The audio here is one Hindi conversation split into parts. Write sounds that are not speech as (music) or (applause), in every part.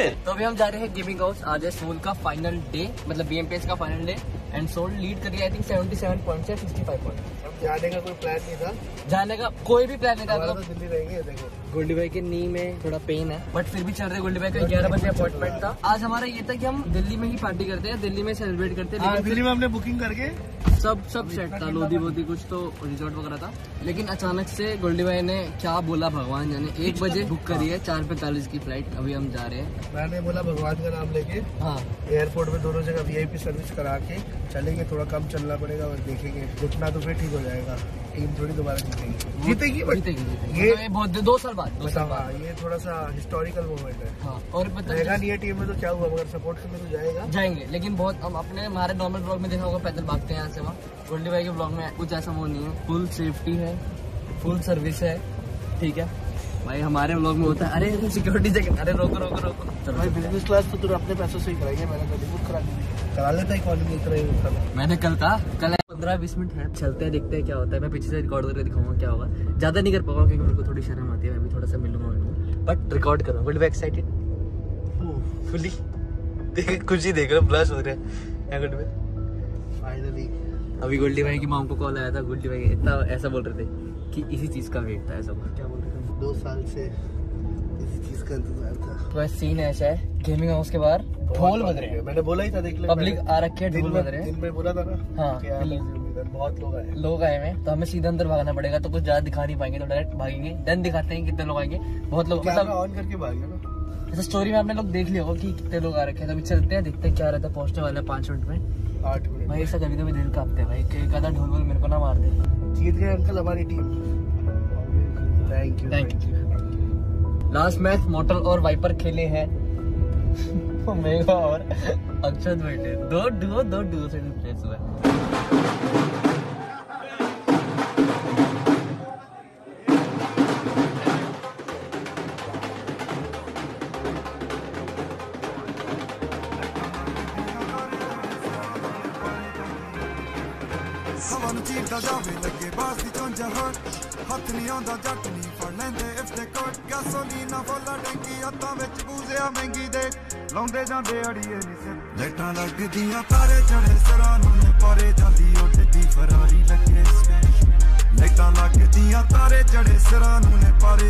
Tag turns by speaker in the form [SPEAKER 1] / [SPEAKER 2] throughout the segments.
[SPEAKER 1] में?
[SPEAKER 2] तो अभी हम जा रहे हैं गेमिंग हाउस आज है सोल का फाइनल डे मतलब बीएमपीएस का फाइनल डे एंड सोल लीड कर रही आई थिंक 77 पॉइंट से 65 पॉइंट
[SPEAKER 3] जाने का कोई प्लान नहीं था।
[SPEAKER 2] जाने का कोई भी प्लान नहीं था तो
[SPEAKER 3] तो दिल्ली रहेंगे देखो।
[SPEAKER 2] गोल्डी भाई के नी में थोड़ा पेन है बट फिर भी चल रहे गोल्डी भाई का ग्यारह बजे अपॉइंटमेंट था। आज हमारा ये था कि हम दिल्ली में ही पार्टी करते हैं दिल्ली में सेलिब्रेट करते हैं
[SPEAKER 3] हाँ दिल्ली में हमने बुकिंग करके
[SPEAKER 2] सब सब सेट था लोधी बोधी कुछ तो रिजॉर्ट वगैरह था। लेकिन अचानक से गोल्डी भाई ने क्या बोला भगवान? जाने एक बजे बुक करी है चार पैंतालीस की फ़्लाइट अभी हम जा रहे हैं।
[SPEAKER 3] मैंने बोला भगवान का नाम लेके
[SPEAKER 2] हाँ।
[SPEAKER 3] एयरपोर्ट में दोनों जगह वीआईपी सर्विस करा के चलेंगे थोड़ा कम चलना पड़ेगा और देखेंगे। रुकना तो फिर ठीक हो जाएगा। टीम थोड़ी दोबारा जीतेगी। जीतेगी बट
[SPEAKER 2] जीतेगी जीतेगी।
[SPEAKER 3] ये-
[SPEAKER 2] बहुत दो साल बाद दो साल बाद।
[SPEAKER 3] हाँ, ये थोड़ा सा हिस्टोरिकल मोमेंट है।
[SPEAKER 2] हाँ और
[SPEAKER 3] रहेगा
[SPEAKER 2] मतलब
[SPEAKER 3] नहीं है टीम में तो क्या हुआ? मगर सपोर्ट से तो जाएगा।
[SPEAKER 2] जाएँगे लेकिन बहुत हम अपने हमारे नॉर्मल ब्लॉग में देखा होगा पैदल भागते हैं यहाँ से वहाँ। गोल्डी भाई के ब्लॉग में कुछ ऐसा वो नहीं है। फुल सेफ्टी है फुल सर्विस है ठीक है? भाई हमारे ब्लॉग में होता है अरे सिक्योरिटी चेक अरे रोको रोको रोको। चलो
[SPEAKER 3] भाई बिज़नेस क्लास तो तुम अपने पैसों से ही कराएँगे मैंने कभी बुक करा दी करा लेता इकोनॉमी ही। होता
[SPEAKER 2] मैंने कल कहा कल पंद्रह बीस मिनट है चलते हैं देखते हैं क्या होता है। मैं पीछे से रिकॉर्ड करके दिखाऊँगा क्या होगा। ज़्यादा नहीं कर पाऊँगा क्योंकि मेरे को थोड़ी शर्म आती है मैं भी थोड़ा सा मिलूँगा मिलूँगा बट रिकॉर्ड करूँगा विल बी एक्साइटेड फुली देख कुछ ही देख रहे ब्लश हो रहे हैं
[SPEAKER 3] फाइनली
[SPEAKER 2] अभी गोल्डी भाई की माम को कॉल आया था गोल्डी भाई इतना ऐसा बोल रहे थे। कि इसी चीज़ का वेट था ऐसा
[SPEAKER 3] क्या बोल रहे दो साल से इस चीज़ का इंतज़ार था।
[SPEAKER 2] तो सीन ऐसा है। गेमिंग हाउस के बाहर ढोल बज रहे हैं।
[SPEAKER 3] मैंने बोला ही था देख ले
[SPEAKER 2] पब्लिक आ रखे है ढोल बज रहे
[SPEAKER 3] दिन
[SPEAKER 2] हैं
[SPEAKER 3] में बोला था ना
[SPEAKER 2] हाँ,
[SPEAKER 3] बहुत लोग आए
[SPEAKER 2] लोग आए हुए हैं तो हमें सीधा अंदर भागना पड़ेगा तो कुछ ज़्यादा दिखा नहीं पाएँगे तो डायरेक्ट भागेंगे। देन दिखाते हैं कितने लोग आएँगे। बहुत लोग मतलब
[SPEAKER 3] ऑन करके भागेंगे ना।
[SPEAKER 2] जैसे स्टोरी में आपने लोग देख लिया होगा कि कितने लोग आ रखे हैं। तो अभी चलते हैं देखते हैं क्या रहता है। पहुँचने वाले हैं पाँच मिनट में।
[SPEAKER 3] आठ मिनट
[SPEAKER 2] भाई ऐसा कभी कभी दिल कांपते हैं भाई। एक आधा ढोल वोल मेरे को ना मार दे।
[SPEAKER 3] जीत गए अंकल हमारी team thank you
[SPEAKER 2] Thank last match motel और वाइपर खेले हैं। (laughs) मेगा और अक्षत बैठे दो डुओ दो डुओ से रिप्लेस हुआ
[SPEAKER 4] ਹਵਾ ਨੂੰ ਚੀਰਦਾ ਜਾਵੇ, ਲੱਗੇ ਬਾਸ ਦੀ ਚੁੰਝ ਹਟ ਹੱਥ ਨਹੀਂ ਆਉਂਦਾ, ਜੱਟ ਨਹੀਂ ਫੜ ਲੈਂਦੇ ਇਫ ਦੇ ਕੋਟ ਗੈਸੋਲੀਨਾ ਫੁੱਲਾ ਟੈਂਕੀ ਹੱਥਾਂ ਵਿੱਚ ਬੂਜ਼ਿਆ ਮਹਿੰਗੀ ਦੇ। ਲਾਉਂਦੇ ਜਾਂਦੇ ਅੜੀਏ ਨਹੀਂ ਸਿਰ। ਲੈਟਾਂ ਲੱਗਦੀਆਂ, ਤਾਰੇ ਚੜੇ ਸਰਾਂ ਨੂੰ ਨੇ ਪਰੇ ਜਾਂਦੀ। ਉੱਡਦੀ ਫਰਾਰੀ ਲੱਗੇ ਸਪੈਸ਼ ਲੈਟਾਂ ਲੱਗਦੀਆਂ, ਤਾਰੇ ਚੜੇ ਸਰਾਂ ਨੂੰ ਨੇ ਪਰੇ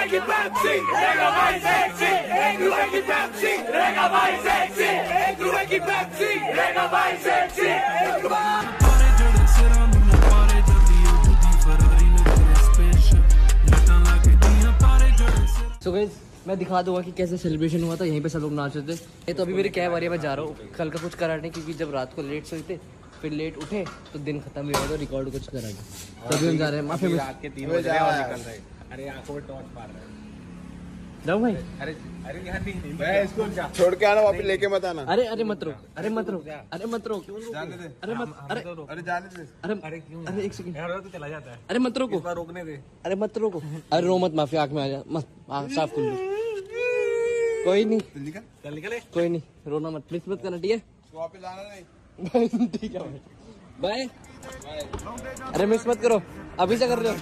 [SPEAKER 4] like it Pepsi, Reggae My Sexy, it Pepsi, Reggae My Sexy, it Pepsi, Reggae My Sexy,
[SPEAKER 2] so guys मैं दिखा दूँगा कि कैसे सेलिब्रेशन हुआ था यहीं पे सब लोग नाच रहे थे। ये तो अभी मेरी कैब आ रही है मैं जा रहा हूँ। कल का कुछ करा नहीं क्योंकि जब रात को लेट सोए थे फिर लेट उठे तो दिन खत्म ही हुआ तो रिकॉर्ड कुछ करा नहीं। तो तभी हम जा रहे हैं माफ़ी रात के तीन बजे और निकल रहे हैं। अरे आँखों में टॉर्च मार रहे जाऊँ भाई।
[SPEAKER 5] छोड़ के आना वापस लेके मत आना।
[SPEAKER 2] अरे अरे मत रोक अरे मत रोक अरे मत रोक। अरे मत अरे
[SPEAKER 5] अरे जाने दे।
[SPEAKER 2] अरे अरे एक सेकंड। चला जाता है। अरे मत रोको। रोकने दे। अरे मत रोको। अरे रो मत माफ़ी आँख में आ जा। मत साफ़ कर कोई नहीं।
[SPEAKER 5] निकल।
[SPEAKER 2] निकले। कोई नहीं रोना मत। मिस मत करना ठीक है?
[SPEAKER 5] वापस आना नहीं। (laughs)
[SPEAKER 2] ठीक है भाई। बाय। अरे मिस मत करो। अभी से कर रहे हो।